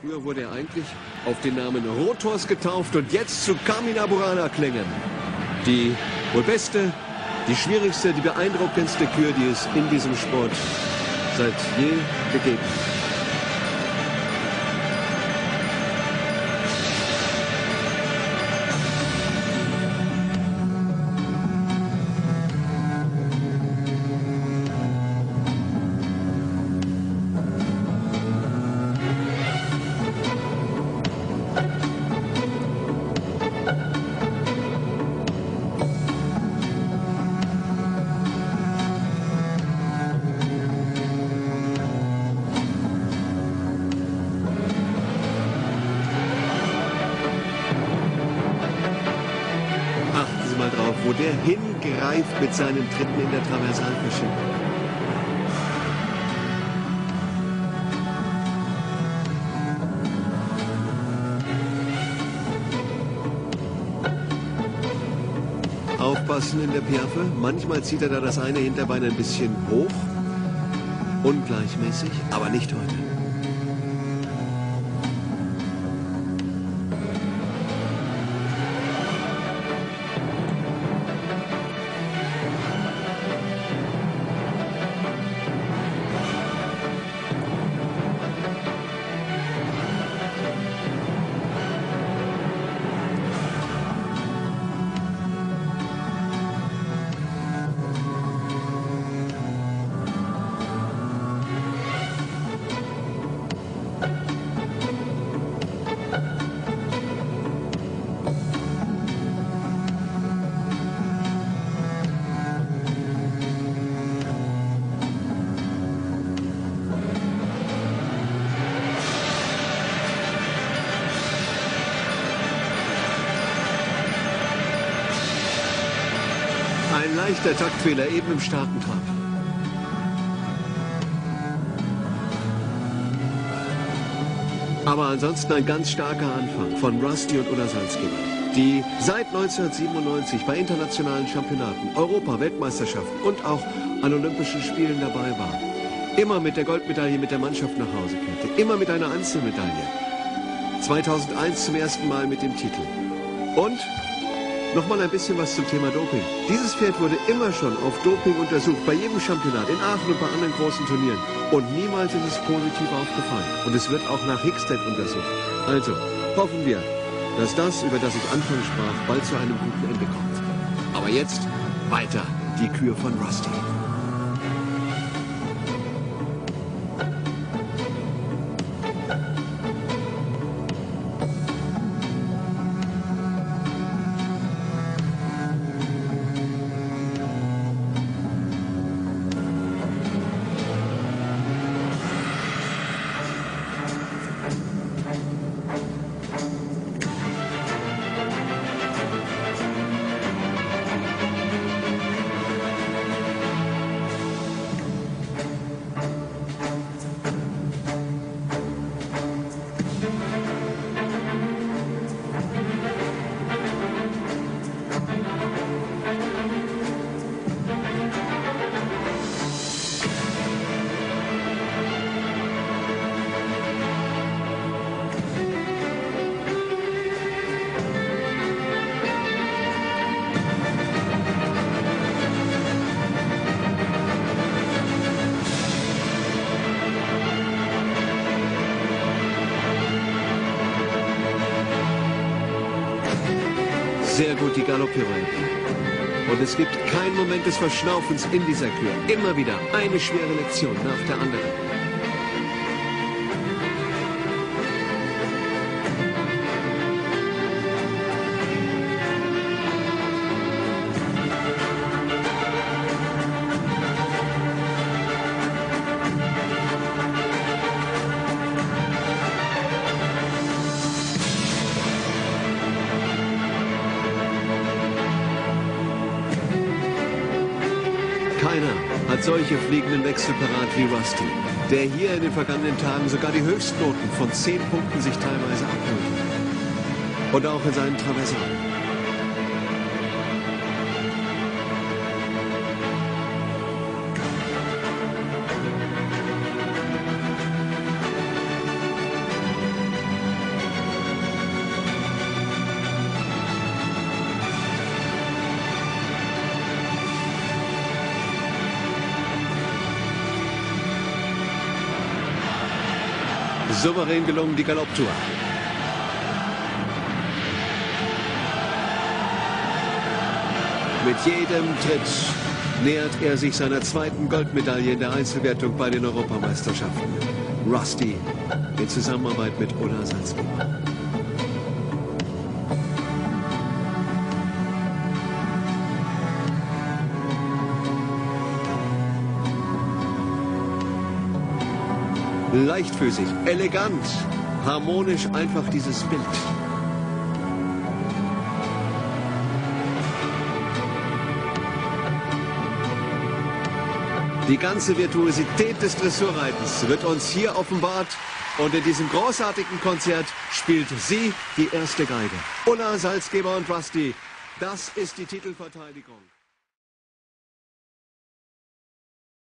Früher wurde er eigentlich auf den Namen Rotors getauft und jetzt zu Carmina Burana klingen. Die wohl beste, die schwierigste, die beeindruckendste Kür, die es in diesem Sport seit je gegeben hat. Der hingreift mit seinen Tritten in der Traversalverschiebung. Aufpassen in der Piaffe. Manchmal zieht er da das eine Hinterbein ein bisschen hoch. Ungleichmäßig, aber nicht heute. Ein leichter Taktfehler eben im starken Trab. Aber ansonsten ein ganz starker Anfang von Rusty und Ulla Salzgeber, die seit 1997 bei internationalen Championaten, Europa, Weltmeisterschaften und auch an Olympischen Spielen dabei war. Immer mit der Goldmedaille mit der Mannschaft nach Hause kehrte, immer mit einer Einzelmedaille. 2001 zum ersten Mal mit dem Titel. Und Nochmal ein bisschen was zum Thema Doping. Dieses Pferd wurde immer schon auf Doping untersucht, bei jedem Championat, in Aachen und bei anderen großen Turnieren. Und niemals ist es positiv aufgefallen. Und es wird auch nach Hickstead untersucht. Also, hoffen wir, dass das, über das ich anfangs sprach, bald zu einem guten Ende kommt. Aber jetzt weiter die Kür von Rusty. Sehr gut die Galoppirouette. Und es gibt keinen Moment des Verschnaufens in dieser Kür. Immer wieder eine schwere Lektion nach der anderen. Keiner hat solche fliegenden Wechsel parat wie Rusty, der hier in den vergangenen Tagen sogar die Höchstnoten von 10 Punkten sich teilweise abholt. Und auch in seinen Traversalen. Souverän gelungen die Galopptour. Mit jedem Tritt nähert er sich seiner zweiten Goldmedaille in der Einzelwertung bei den Europameisterschaften. Rusty in Zusammenarbeit mit Ulla Salzburg. Leichtfüßig, elegant, harmonisch einfach dieses Bild. Die ganze Virtuosität des Dressurreitens wird uns hier offenbart und in diesem großartigen Konzert spielt sie die erste Geige. Ulla, Salzgeber und Rusty, das ist die Titelverteidigung.